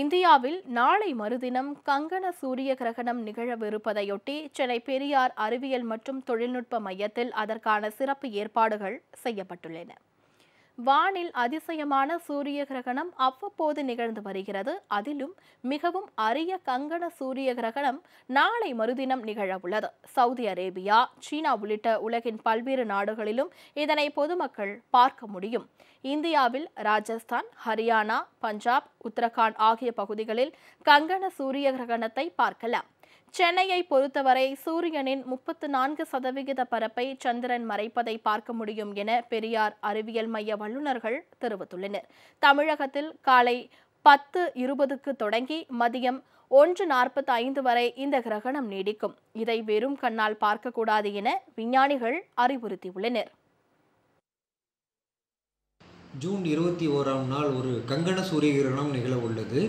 இந்தியாவில் நாளை மறுதினம் கங்கண சூரிய கிரகணம் நிகழவிருப்பதையொட்டி சென்னை பெரியார் அறிவியல் மற்றும் தொழில்நுட்ப மையத்தில் அதற்கான சிறப்பு ஏற்பாடுகள் செய்யப்பட்டுள்ளன. வானில் அதிசயமான சூரிய கிரகணம் அவ்வப்போது நிகழ்ந்து வருகிறது. அதிலும் மிகவும் அரிய கங்கண சூரிய கிரகணம் நாளை மறுதினம் நிகழவுள்ளது. சவுதி அரேபியா சீனா உள்ளிட்ட உலகின் பல்வேறு நாடுகளிலும் இதனை பொதுமக்கள் பார்க்க முடியும். இந்தியாவில் ராஜஸ்தான் ஹரியானா பஞ்சாப் உத்தரகாண்ட் ஆகிய பகுதிகளில் கங்கண சூரிய கிரகணத்தை பார்க்கலாம். சென்னையை பொறுத்தவரை சூரியனின் முப்பத்து நான்கு சதவிகித பரப்பை சந்திரன் மறைப்பதை பார்க்க முடியும் என பெரியார் அறிவியல் மைய வல்லுநர்கள் தெரிவித்துள்ளனர். தமிழகத்தில் காலை பத்து இருபதுக்கு தொடங்கி மதியம் ஒன்று நாற்பத்தி ஐந்து வரை இந்த கிரகணம் நீடிக்கும். இதை வெறும் கண்ணால் பார்க்கக்கூடாது என விஞ்ஞானிகள் அறிவுறுத்தியுள்ளனர். ஜூன் இருபத்தி ஓராம் நாள் ஒரு கங்கண சூரிய கிரகணம் நிகழ உள்ளது.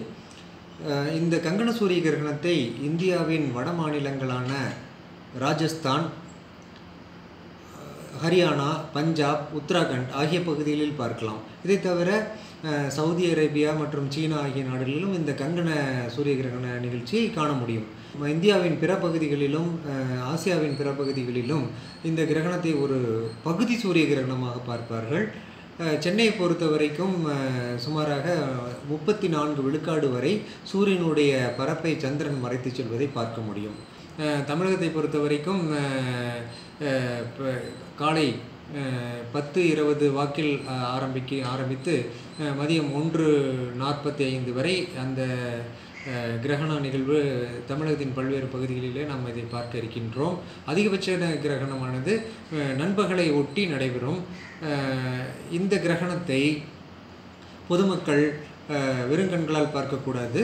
இந்த கங்கண சூரிய கிரகணத்தை இந்தியாவின் வட மாநிலங்களான ராஜஸ்தான் ஹரியானா பஞ்சாப் உத்தராகண்ட் ஆகிய பகுதிகளில் பார்க்கலாம். இதை தவிர சவுதி அரேபியா மற்றும் சீனா ஆகிய நாடுகளிலும் இந்த கங்கண சூரிய கிரகண நிகழ்ச்சியை காண முடியும். நம்ம இந்தியாவின் பிற பகுதிகளிலும் ஆசியாவின் பிற பகுதிகளிலும் இந்த கிரகணத்தை ஒரு பகுதி சூரிய கிரகணமாக பார்ப்பார்கள். சென்னையை பொறுத்த வரைக்கும் சுமாராக முப்பத்தி நான்கு விழுக்காடு வரை சூரியனுடைய பரப்பை சந்திரன் மறைத்து செல்வதை பார்க்க முடியும். தமிழகத்தை பொறுத்த வரைக்கும் காலை பத்து இருபது வாக்கில் ஆரம்பிக்க ஆரம்பித்து மதியம் ஒன்று நாற்பத்தி ஐந்து வரை அந்த கிரகண நிகழ்வு தமிழகத்தின் பல்வேறு பகுதிகளிலே நாம் இதை பார்க்க இருக்கின்றோம். அதிகபட்ச கிரகணமானது நண்பகலை ஒட்டி நடைபெறும். இந்த கிரகணத்தை பொதுமக்கள் வெறுங்கண்களால் பார்க்கக்கூடாது.